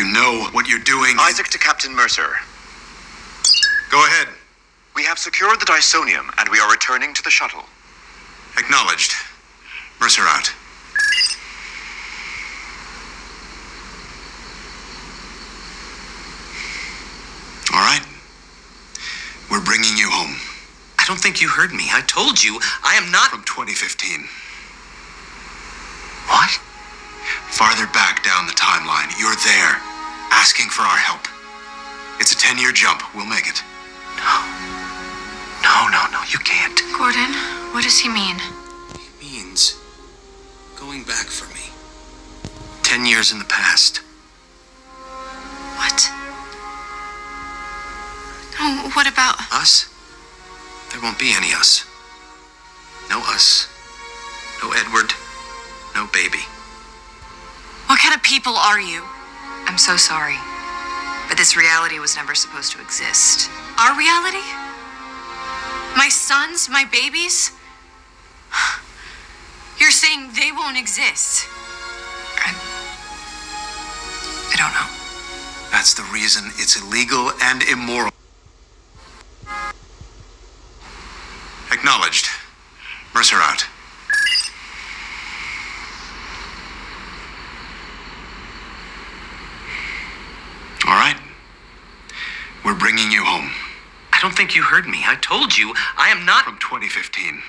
You know what you're doing. Isaac to Captain Mercer. Go ahead. We have secured the Dysonium, and we are returning to the shuttle. Acknowledged. Mercer out. All right. We're bringing you home I don't think you heard me. I told you I am not. from 2015. What? Farther back down the timeline, you're there, asking for our help. It's a 10 year jump. We'll make it. No, no, no, no, you can't. Gordon, what does he mean? He means going back for me. Ten years in the past. What? Oh, what about. Us? There won't be any us. No us. No Edward. No baby. What kind of people are you? I'm so sorry. But this reality was never supposed to exist. Our reality? My sons, my babies? You're saying they won't exist? I, I don't know. That's the reason it's illegal and immoral. Acknowledged. Mercer out. All right. We're bringing you home I don't think you heard me. I told you I am not. from 2015.